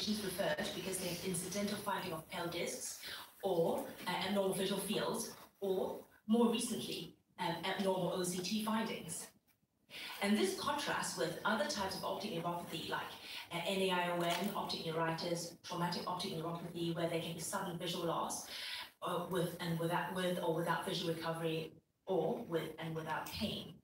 patients referred because they have incidental finding of pale discs or uh, abnormal visual fields, or more recently, um, abnormal OCT findings. And this contrasts with other types of optic neuropathy like uh, NAION, optic neuritis, traumatic optic neuropathy, where there can be sudden visual loss uh, with and without with or without visual recovery or with and without pain.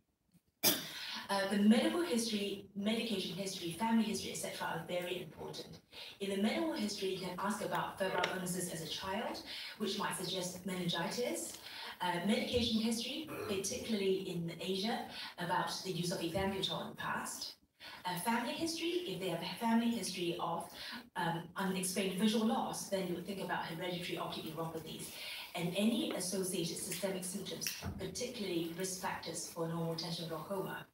Uh, the medical history, medication history, family history, etc. are very important. In the medical history, you can ask about febrile illnesses as a child, which might suggest meningitis. Uh, medication history, particularly in Asia, about the use of ethambutol in the past. Uh, family history, if they have a family history of um, unexplained visual loss, then you would think about hereditary optic neuropathies and any associated systemic symptoms, particularly risk factors for normal tension glaucoma.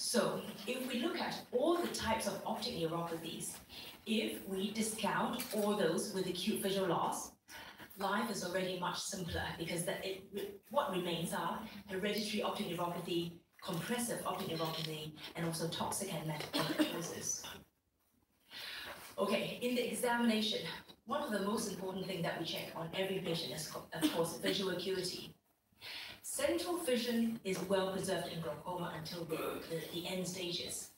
So if we look at all the types of optic neuropathies, if we discount all those with acute visual loss, life is already much simpler because that it, what remains are hereditary optic neuropathy, compressive optic neuropathy, and also toxic and metabolic causes. Okay, in the examination, one of the most important things that we check on every patient is, of course, visual acuity. Central vision is well preserved in glaucoma until the, the, the end stages.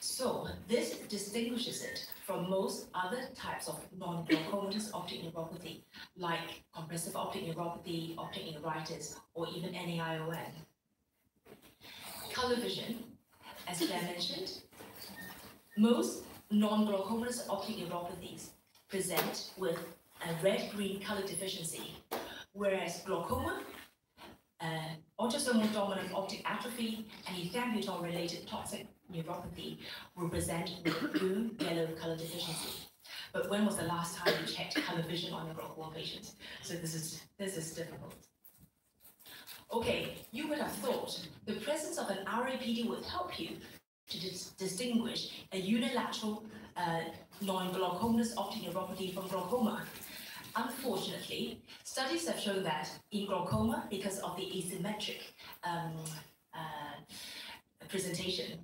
So this distinguishes it from most other types of non-glaucomatous optic neuropathy, like compressive optic neuropathy, optic neuritis, or even NAION. Color vision, as Claire mentioned, most non-glaucomatous optic neuropathies present with a red-green color deficiency, whereas glaucoma uh, autosomal dominant optic atrophy and ethambutol-related toxic neuropathy will present with blue yellow color deficiency. But when was the last time you checked color vision on your glaucoma patients? So this is this is difficult. Okay, you would have thought the presence of an RAPD would help you to dis distinguish a unilateral uh, non-glaucomatous optic neuropathy from glaucoma. Unfortunately, studies have shown that in glaucoma, because of the asymmetric um, uh, presentation,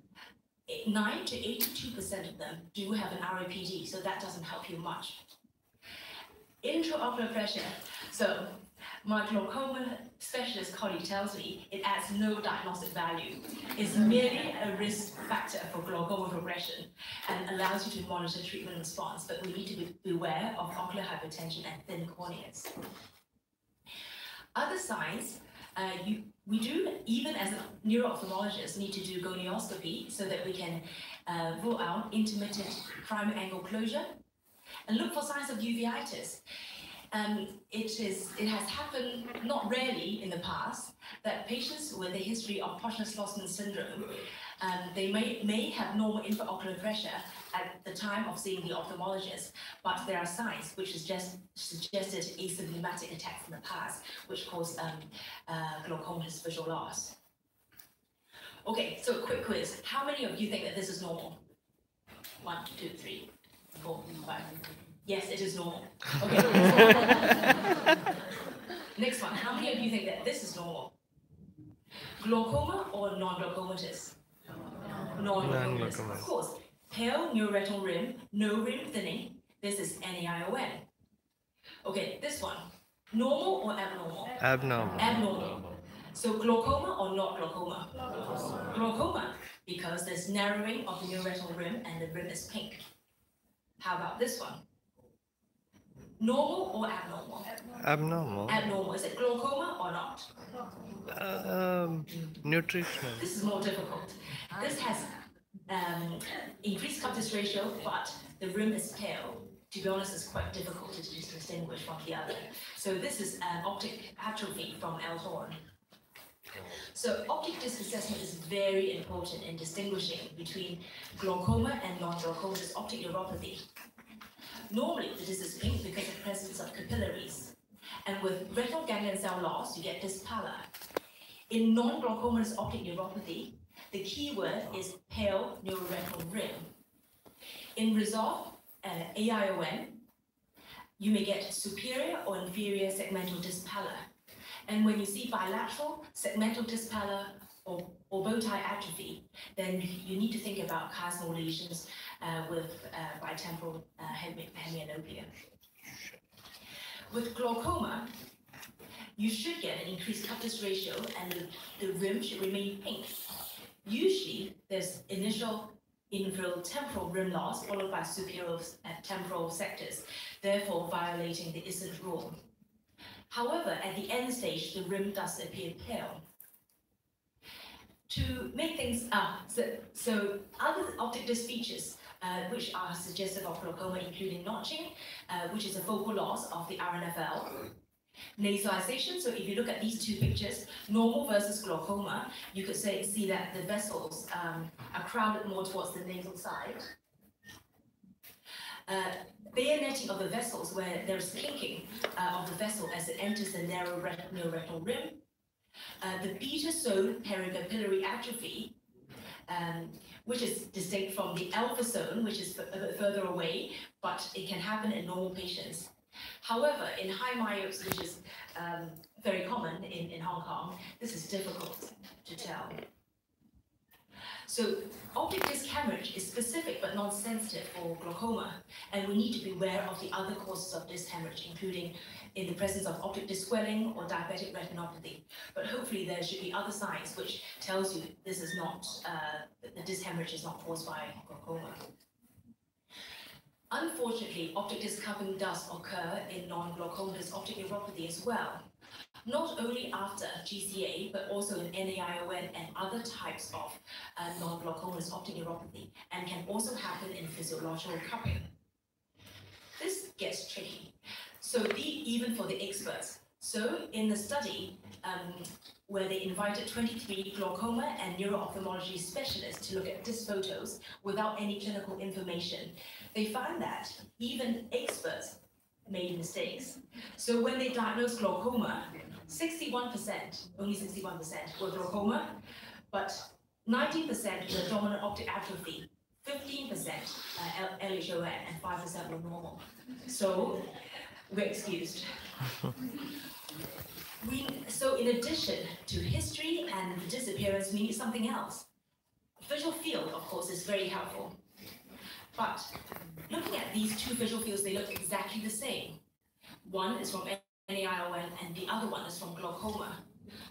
9 to 82% of them do have an RAPD, so that doesn't help you much. Intraocular pressure. So my glaucoma specialist colleague tells me it adds no diagnostic value. It's merely a risk factor for glaucoma progression and allows you to monitor treatment response, but we need to be aware of ocular hypertension and thin corneas. Other signs, uh, you, we do, even as a neuro-ophthalmologist, need to do gonioscopy so that we can uh, rule out intermittent primary angle closure and look for signs of uveitis. Um, it is it has happened not rarely in the past that patients with a history of Posner-Schlossman syndrome, um, they may may have normal intraocular pressure at the time of seeing the ophthalmologist, but there are signs which suggest suggested asymptomatic attacks in the past, which cause um, uh, glaucomatous visual loss. Okay, so a quick quiz. How many of you think that this is normal? One, two, three, four, five. Yes, it is normal. Okay. Next one. How many of you think that this is normal? Glaucoma or non-glaucomatous? Non-glaucomatous. Of course. Pale neuroretinal rim, no rim thinning. This is NAION. Okay, this one. Normal or abnormal? Abnormal. Abnormal. So glaucoma or not glaucoma? Glaucoma. Glaucoma, because there's narrowing of the neuroretinal rim and the rim is pink. How about this one? Normal or abnormal? Abnormal. Abnormal. Is it glaucoma or not? Um, nutritional. This is more difficult. This has um, increased cup-disc ratio, but the rim is pale. To be honest, it's quite difficult to distinguish from the other. So this is an optic atrophy from LHON. So optic disc assessment is very important in distinguishing between glaucoma and non-glaucomatous optic neuropathy. Normally, the is pink because of presence of capillaries. And with retinal ganglion cell loss, you get disc pallor. In non-glaucomatous optic neuropathy, the key word is pale neuroretinal rim. In resolved uh, AION, you may get superior or inferior segmental disc pallor. And when you see bilateral segmental disc pallor or, or bow tie atrophy, then you need to think about chiasmal lesions uh, with uh, bitemporal uh, hemianopia. With glaucoma, you should get an increased cup-disc ratio and the, the rim should remain pink. Usually, there's initial inferior temporal rim loss followed by superior uh, temporal sectors, therefore violating the ISNT rule. However, at the end stage, the rim does appear pale. To make things up, so, so other optic disc features uh, which are suggestive of glaucoma, including notching, uh, which is a focal loss of the RNFL, nasalization. So if you look at these two pictures, normal versus glaucoma, you could say see that the vessels um, are crowded more towards the nasal side. Uh, bayoneting of the vessels, where there's kinking uh, of the vessel as it enters the neuroretinal rim. Uh, the beta zone peripapillary atrophy, um, which is distinct from the alpha zone, which is bit further away, but it can happen in normal patients. However, in high myopes, which is um, very common in, in Hong Kong, this is difficult to tell. So optic disc hemorrhage is specific but non-sensitive for glaucoma, and we need to be aware of the other causes of disc hemorrhage, including in the presence of optic disc swelling or diabetic retinopathy. But hopefully there should be other signs which tells you this is not, uh, the disc hemorrhage is not caused by glaucoma. Unfortunately, optic disc cupping does occur in non-glaucomatous optic neuropathy as well. Not only after GCA, but also in NAION and other types of uh, non-glaucomatous optic neuropathy, and can also happen in physiological cupping. This gets tricky. So the, even for the experts. So in the study, um, where they invited 23 glaucoma and neuro-ophthalmology specialists to look at disc photos without any clinical information, they found that even experts made mistakes. So when they diagnosed glaucoma, 61%, only 61% were glaucoma, but 19% were dominant optic atrophy, 15% uh, LHON, and 5% were normal. So we're excused. We, so in addition to history and the disc appearance, we need something else. Visual field, of course, is very helpful. But looking at these two visual fields, they look exactly the same. One is from NAION and the other one is from glaucoma.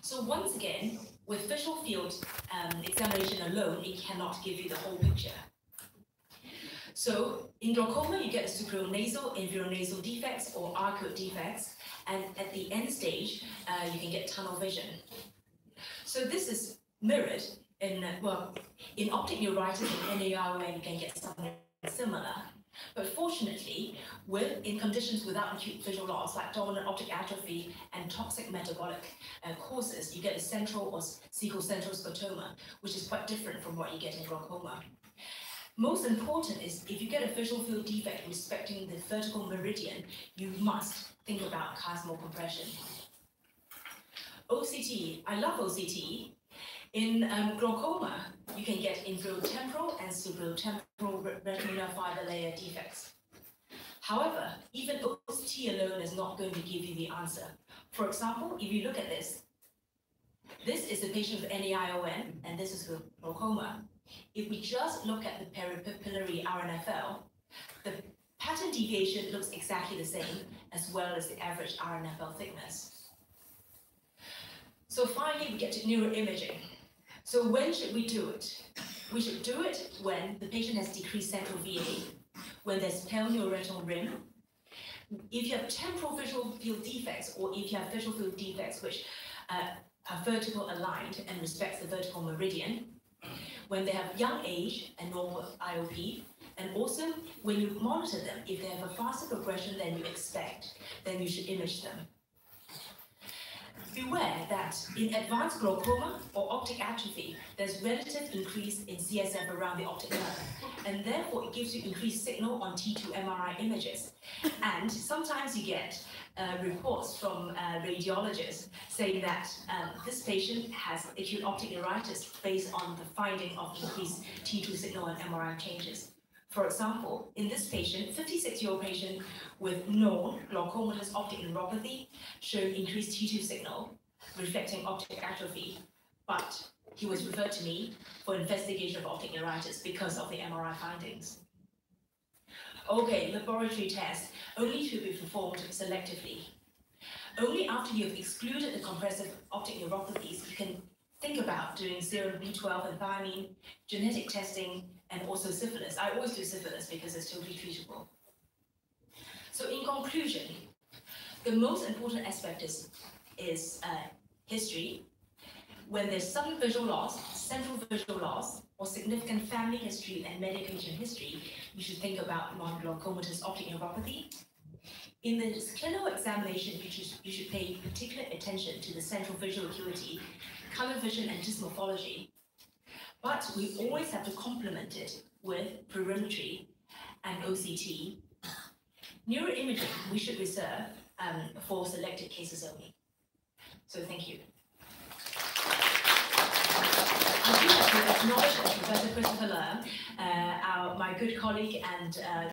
So once again, with visual field um, examination alone, it cannot give you the whole picture. So in glaucoma, you get supranasal, infranasal defects or arcuate defects, and at the end stage, uh, you can get tunnel vision. So this is mirrored in, uh, well, in optic neuritis and NAION, you can get something similar. But fortunately, with in conditions without acute visual loss, like dominant optic atrophy and toxic metabolic uh, causes, you get a central or cecocentral scotoma, which is quite different from what you get in glaucoma. Most important is if you get a visual field defect respecting the vertical meridian, you must think about chiasmal compression. OCT, I love OCT. In um, glaucoma, you can get temporal and supratemporal retinal fiber layer defects. However, even OCT alone is not going to give you the answer. For example, if you look at this, this is a patient with NAION, and this is with glaucoma. If we just look at the peripapillary RNFL, the pattern deviation looks exactly the same as well as the average RNFL thickness. So finally, we get to neuroimaging. So when should we do it? We should do it when the patient has decreased central VA, when there's pale neuroretinal rim, if you have temporal visual field defects or if you have visual field defects which uh, are vertical aligned and respects the vertical meridian, when they have young age and normal IOP, and also when you monitor them, if they have a faster progression than you expect, then you should image them. Beware that in advanced glaucoma or optic atrophy, there's relative increase in CSF around the optic nerve, and therefore it gives you increased signal on T2 MRI images. And sometimes you get uh, reports from uh, radiologists saying that um, this patient has acute optic neuritis based on the finding of increased T2 signal and MRI changes. For example, in this patient, 56-year-old patient with known glaucomatous optic neuropathy showed increased T2 signal, reflecting optic atrophy, but he was referred to me for investigation of optic neuritis because of the MRI findings. Okay, laboratory tests only to be performed selectively. Only after you have excluded the compressive optic neuropathies, you can think about doing serum B12 and thiamine, genetic testing, and also syphilis. I always do syphilis because it's totally treatable. So in conclusion, the most important aspect is, is uh, history. When there's sudden visual loss, central visual loss, or significant family history and medication history, you should think about non-glaucomatous optic neuropathy. In the clinical examination, you should, you should pay particular attention to the central visual acuity, color vision, and disc morphology. But we always have to complement it with perimetry and OCT. Neuroimaging, we should reserve um, for selected cases only. So thank you. I do want to acknowledge Professor Christopher Leung, uh, our, my good colleague and uh,